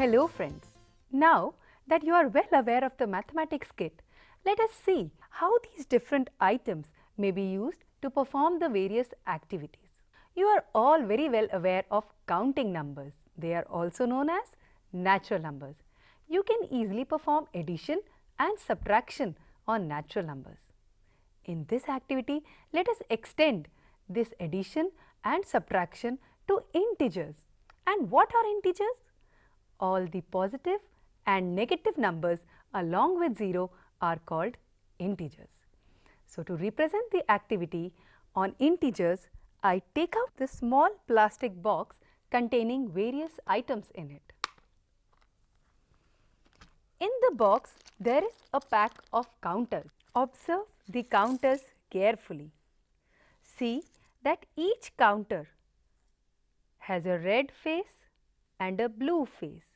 Hello friends. Now that you are well aware of the mathematics kit, let us see how these different items may be used to perform the various activities. You are all very well aware of counting numbers. They are also known as natural numbers. You can easily perform addition and subtraction on natural numbers. In this activity, let us extend this addition and subtraction to integers. And what are integers? All the positive and negative numbers along with 0 are called integers. So, to represent the activity on integers, I take out this small plastic box containing various items in it. In the box, there is a pack of counters. Observe the counters carefully. See that each counter has a red face and a blue face.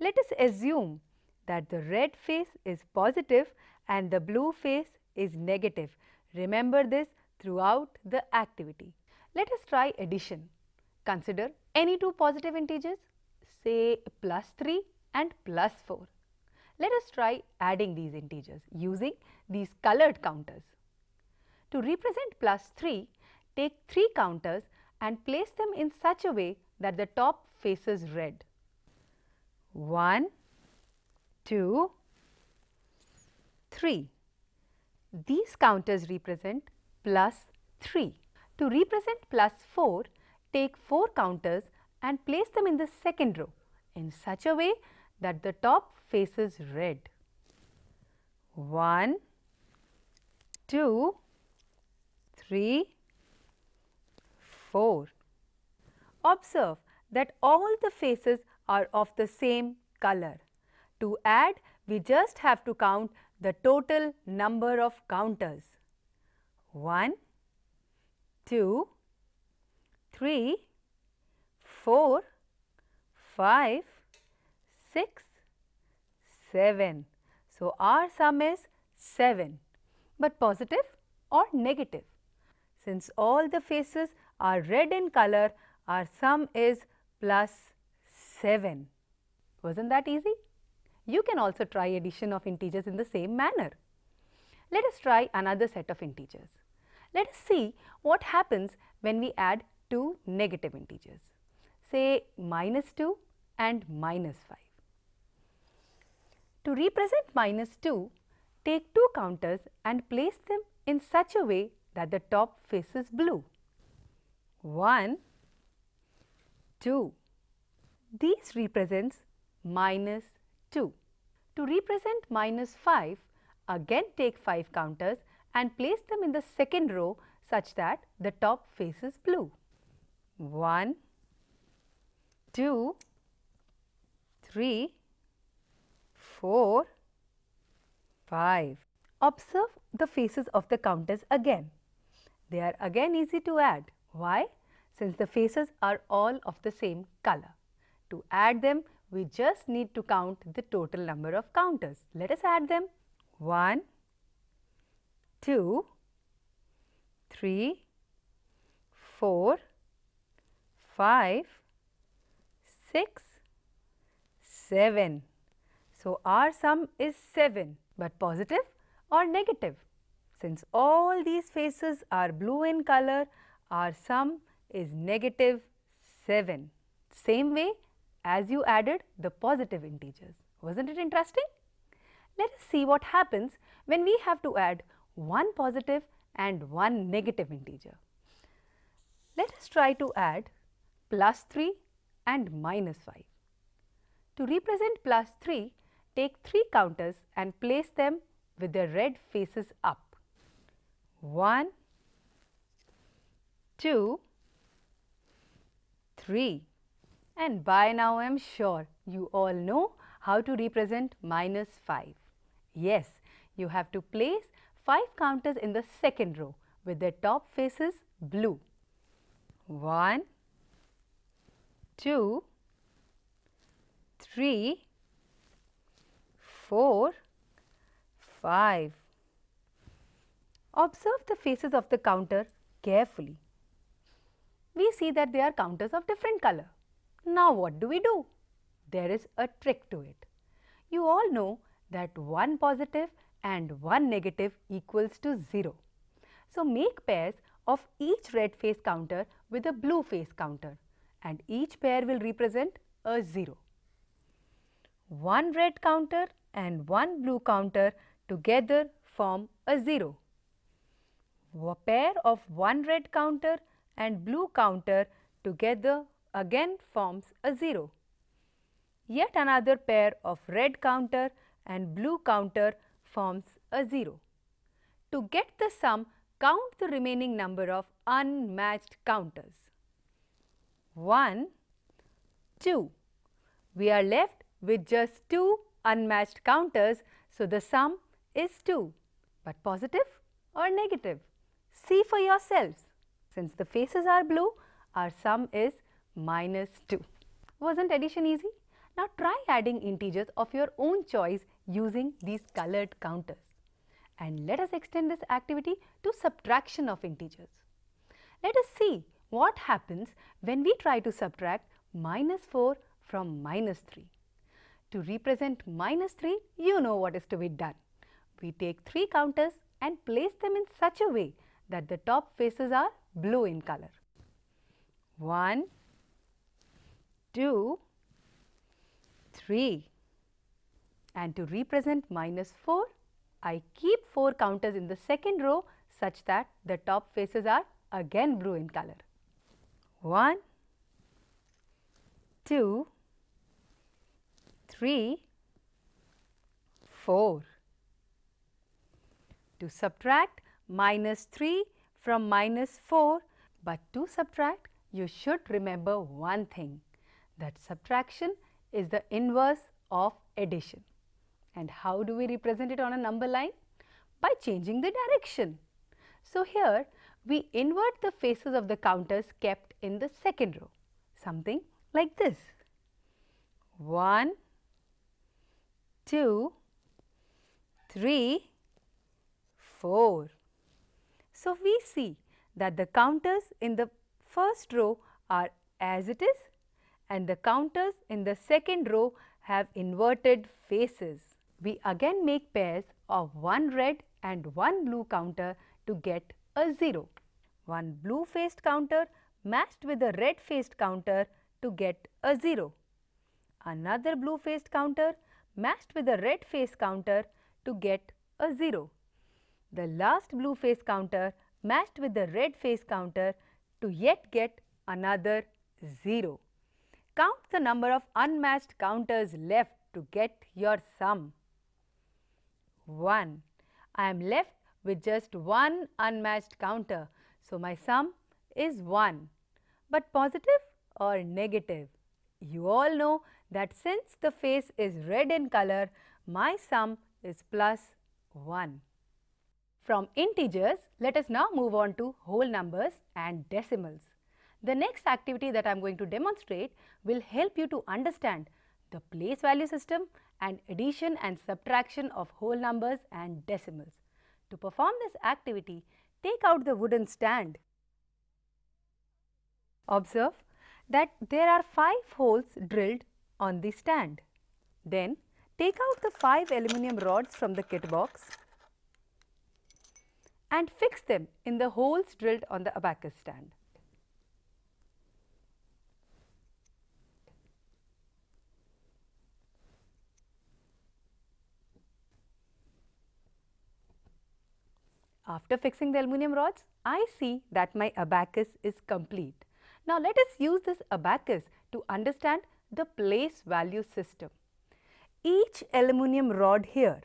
Let us assume that the red face is positive and the blue face is negative. Remember this throughout the activity. Let us try addition. Consider any two positive integers say plus 3 and plus 4. Let us try adding these integers using these colored counters. To represent plus 3, take 3 counters and place them in such a way that the top faces red. 1, 2, 3. These counters represent plus 3. To represent plus 4, take 4 counters and place them in the second row in such a way that the top faces red. 1, 2, 3, 4. Observe that all the faces are of the same color. To add, we just have to count the total number of counters. 1, 2, 3, 4, 5, 6, 7. So, our sum is 7, but positive or negative. Since all the faces are red in color, our sum is plus 7. Wasn't that easy? You can also try addition of integers in the same manner. Let us try another set of integers. Let us see what happens when we add two negative integers, say minus 2 and minus 5. To represent minus 2, take two counters and place them in such a way that the top faces blue. 1, 2. These represents minus 2. To represent minus 5, again take 5 counters and place them in the second row such that the top faces blue. 1, 2, 3, 4, 5. Observe the faces of the counters again. They are again easy to add. Why? Since the faces are all of the same color. To add them, we just need to count the total number of counters. Let us add them. 1, 2, 3, 4, 5, 6, 7. So, our sum is 7, but positive or negative? Since all these faces are blue in color, our sum is negative 7. Same way as you added the positive integers. Wasn't it interesting? Let us see what happens when we have to add one positive and one negative integer. Let us try to add plus 3 and minus 5. To represent plus 3, take 3 counters and place them with their red faces up. 1, 2, 3 and by now I am sure you all know how to represent minus 5. Yes, you have to place 5 counters in the second row with their top faces blue. 1, 2, 3, 4, 5. Observe the faces of the counter carefully. We see that they are counters of different color. Now what do we do? there is a trick to it. You all know that one positive and one negative equals to 0. So make pairs of each red face counter with a blue face counter and each pair will represent a 0. One red counter and one blue counter together form a 0. A pair of one red counter and blue counter together again forms a 0. Yet another pair of red counter and blue counter forms a 0. To get the sum, count the remaining number of unmatched counters. 1, 2. We are left with just 2 unmatched counters, so the sum is 2. But positive or negative? See for yourselves. Since the faces are blue, our sum is minus 2. Wasn't addition easy? Now try adding integers of your own choice using these colored counters. And let us extend this activity to subtraction of integers. Let us see what happens when we try to subtract minus 4 from minus 3. To represent minus 3, you know what is to be done. We take 3 counters and place them in such a way that the top faces are blue in color. 1, 2, 3 and to represent minus 4 I keep 4 counters in the second row such that the top faces are again blue in color. 1, 2, 3, 4. To subtract minus 3 from minus 4 but to subtract you should remember one thing that subtraction is the inverse of addition. And how do we represent it on a number line? By changing the direction. So here we invert the faces of the counters kept in the second row, something like this. 1, 2, 3, 4. So we see that the counters in the first row are as it is and the counters in the second row have inverted faces. We again make pairs of one red and one blue counter to get a 0. One blue faced counter matched with a red faced counter to get a 0. Another blue faced counter matched with a red faced counter to get a 0. The last blue faced counter matched with the red faced counter to yet get another 0. Count the number of unmatched counters left to get your sum. 1. I am left with just one unmatched counter. So, my sum is 1. But positive or negative? You all know that since the face is red in color, my sum is plus 1. From integers, let us now move on to whole numbers and decimals. The next activity that I am going to demonstrate will help you to understand the place value system and addition and subtraction of whole numbers and decimals. To perform this activity, take out the wooden stand. Observe that there are 5 holes drilled on the stand. Then take out the 5 aluminium rods from the kit box and fix them in the holes drilled on the abacus stand. After fixing the aluminium rods, I see that my abacus is complete. Now let us use this abacus to understand the place value system. Each aluminium rod here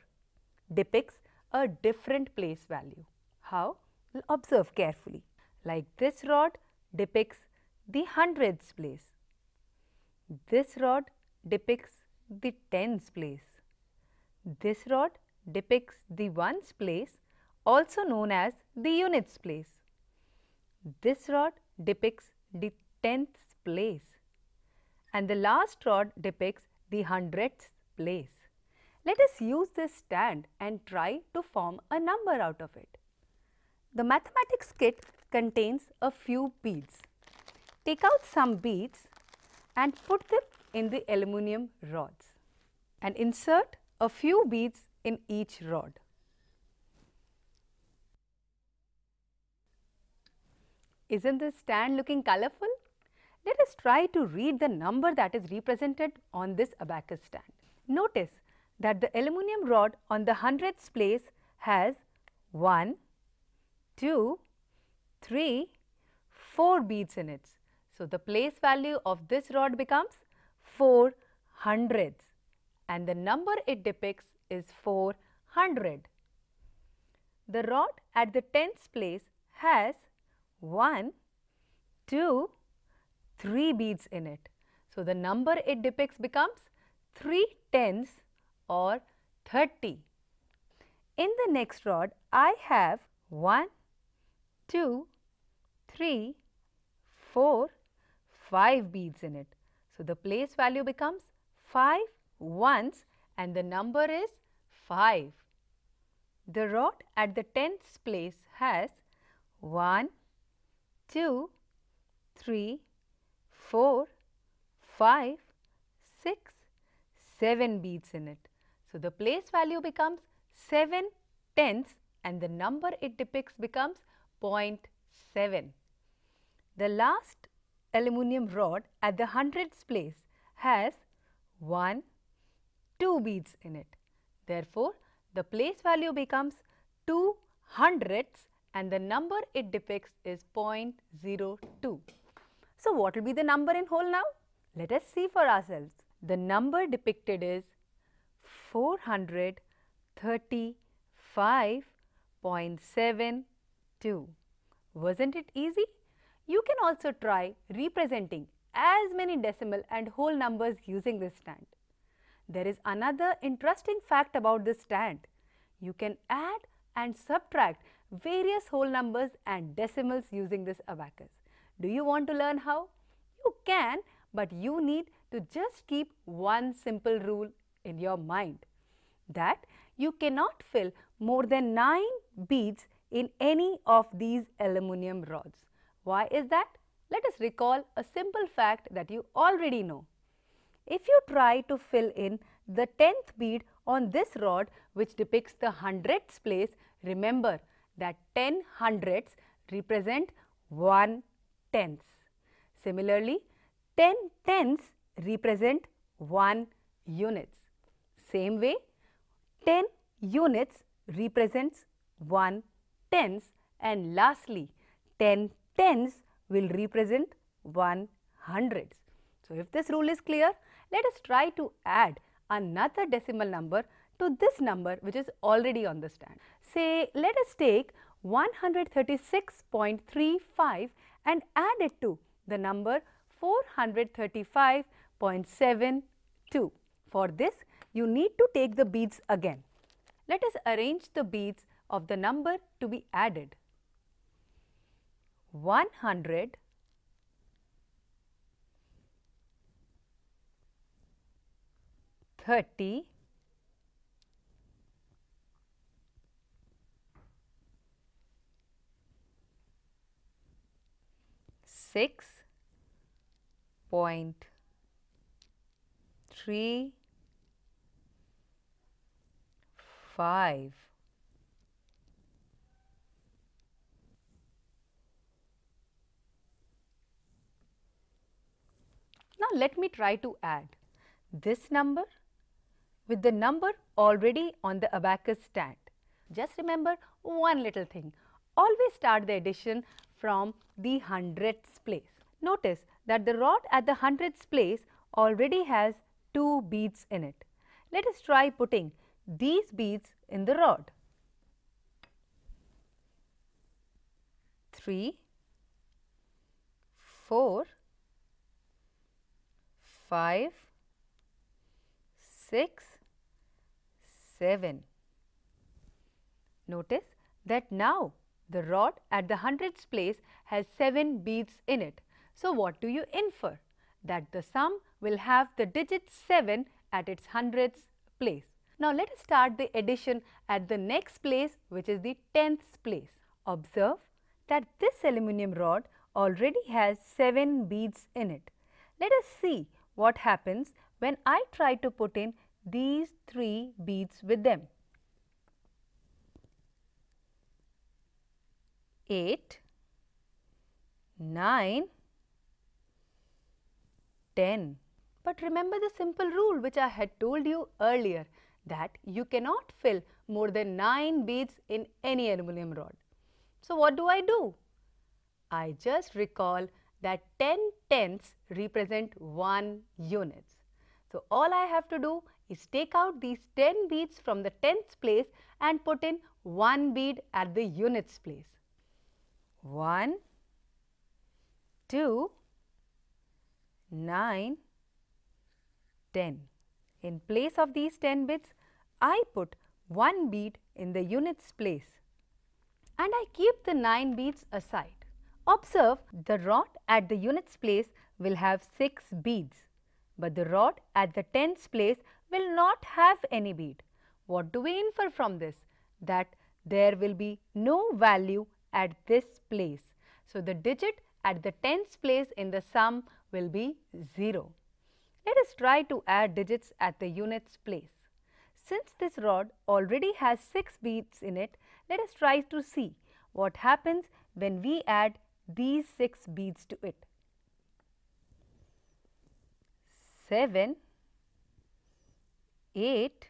depicts a different place value. How? Observe carefully. Like this rod depicts the hundreds place. This rod depicts the tens place. This rod depicts the ones place also known as the units place. This rod depicts the tenths place and the last rod depicts the hundredths place. Let us use this stand and try to form a number out of it. The mathematics kit contains a few beads. Take out some beads and put them in the aluminium rods and insert a few beads in each rod. Isn't this stand looking colorful? Let us try to read the number that is represented on this abacus stand. Notice that the aluminium rod on the hundreds place has 1, 2, 3, 4 beads in it. So, the place value of this rod becomes 4 hundredths and the number it depicts is 400. The rod at the tens place has 1, 2, 3 beads in it. So, the number it depicts becomes 3 tens or 30. In the next rod, I have 1, 2, 3, 4, 5 beads in it. So, the place value becomes 5 ones and the number is 5. The rod at the tenths place has 1, 2, 3, 4, 5, 6, 7 beads in it. So, the place value becomes 7 tenths and the number it depicts becomes 0.7. The last aluminium rod at the hundreds place has 1, 2 beads in it. Therefore, the place value becomes 2 hundredths and the number it depicts is 0.02. So, what will be the number in whole now? Let us see for ourselves. The number depicted is 435.72. Wasn't it easy? You can also try representing as many decimal and whole numbers using this stand. There is another interesting fact about this stand. You can add and subtract various whole numbers and decimals using this abacus. Do you want to learn how? You can, but you need to just keep one simple rule in your mind that you cannot fill more than 9 beads in any of these aluminium rods. Why is that? Let us recall a simple fact that you already know. If you try to fill in the 10th bead on this rod which depicts the hundredths place, remember that 10 hundredths represent 1 tenths. Similarly, 10 tenths represent 1 units. Same way, 10 units represents 1 tenths and lastly, 10 tenths will represent 1 hundredths. So, if this rule is clear, let us try to add another decimal number to this number which is already on the stand. Say, let us take 136.35 and add it to the number 435.72. For this, you need to take the beads again. Let us arrange the beads of the number to be added. 100 30 6 point 3 5 Now, let me try to add this number with the number already on the abacus stand. Just remember one little thing, always start the addition from the hundredths place. Notice that the rod at the hundredths place already has 2 beads in it. Let us try putting these beads in the rod. 3, 4, 5, 6, 7. Notice that now the rod at the hundreds place has 7 beads in it. So, what do you infer? That the sum will have the digit 7 at its hundreds place. Now, let us start the addition at the next place which is the tenths place. Observe that this aluminium rod already has 7 beads in it. Let us see what happens when I try to put in these three beads with them. 8, 9, 10. But remember the simple rule which I had told you earlier that you cannot fill more than 9 beads in any aluminum rod. So what do I do? I just recall that 10 tenths represent 1 units. So all I have to do is take out these 10 beads from the tenths place and put in 1 bead at the units place. 1, 2, 9, 10. In place of these 10 bits, I put 1 bead in the units place and I keep the 9 beads aside. Observe the rod at the units place will have 6 beads, but the rod at the tens place will not have any bead. What do we infer from this? That there will be no value at this place. So, the digit at the tens place in the sum will be 0. Let us try to add digits at the units place. Since this rod already has 6 beads in it, let us try to see what happens when we add these 6 beads to it. 7, 8,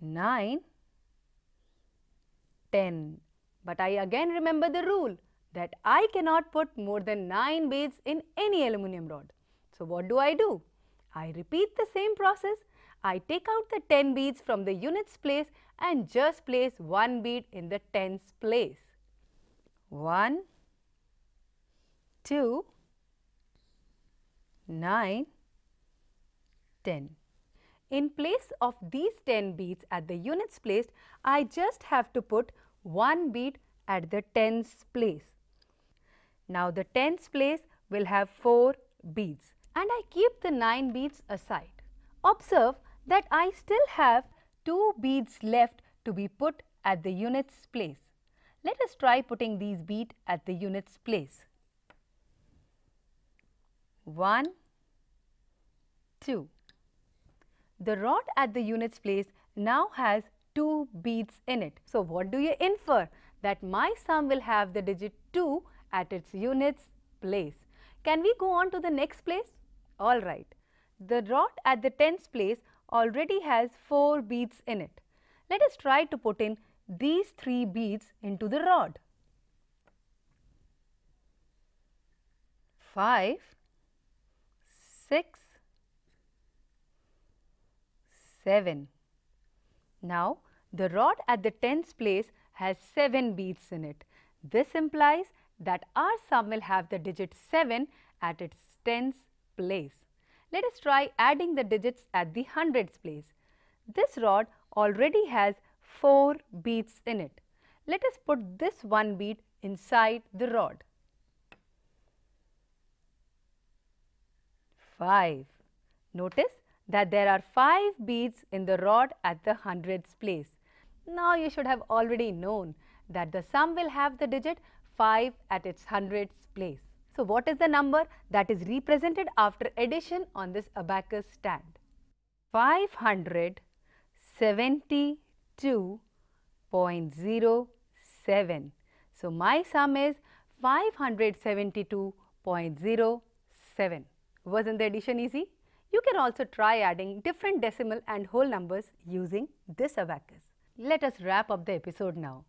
9, 10. But I again remember the rule that I cannot put more than 9 beads in any aluminum rod. So what do I do? I repeat the same process. I take out the 10 beads from the units place and just place one bead in the tens place. 1, 2, 9, 10. In place of these 10 beads at the units placed, I just have to put one bead at the tens place. Now the tens place will have 4 beads and I keep the 9 beads aside. Observe that I still have 2 beads left to be put at the units place. Let us try putting these beads at the units place. 1, 2. The rod at the units place now has 2 beads in it. So, what do you infer? That my sum will have the digit 2 at its units place. Can we go on to the next place? Alright. The rod at the tens place already has 4 beads in it. Let us try to put in these 3 beads into the rod. 5, 6, 7. Now, the rod at the tens place has 7 beads in it. This implies that our sum will have the digit 7 at its tens place. Let us try adding the digits at the hundreds place. This rod already has 4 beads in it. Let us put this one bead inside the rod. 5. Notice that there are 5 beads in the rod at the hundreds place. Now you should have already known that the sum will have the digit 5 at its hundreds place. So what is the number that is represented after addition on this abacus stand? 572.07. So my sum is 572.07. Wasn't the addition easy? You can also try adding different decimal and whole numbers using this abacus. Let us wrap up the episode now.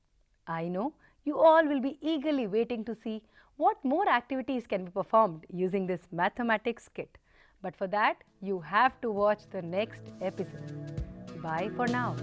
I know you all will be eagerly waiting to see what more activities can be performed using this mathematics kit. But for that, you have to watch the next episode. Bye for now.